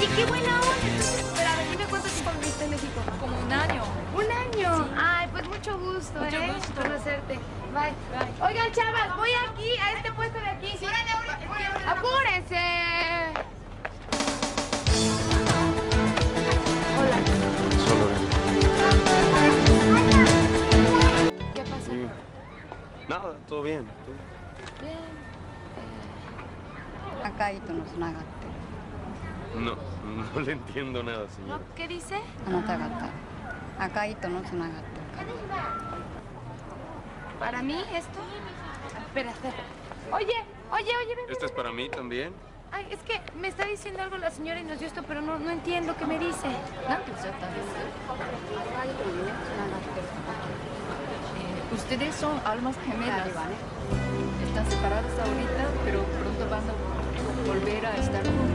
Oye, qué buena onda. Pero a ver, dime cuánto tiempo viviste en México. Como un año. ¿Un año? Ay, pues mucho gusto, mucho ¿eh? Gusto. Conocerte. Bye. Bye. Oigan, chavas, voy aquí, a este puesto de aquí. Sí. Apúrense. Hola. ¿Qué pasó? Nada, todo bien. Bien. Acá y tú nos nagan. No, no le entiendo nada, señora. ¿Qué dice? Anatagata. Akaito no es una gata. ¿Para mí esto? Espera, espera. Oye, oye, oye. Ven, ¿Esta es para mí también? Ay, es que me está diciendo algo la señora y nos dio esto, pero no, no entiendo qué me dice. Pues eh, ustedes son almas gemelas. Están separadas ahorita, pero pronto van a volver a estar juntas.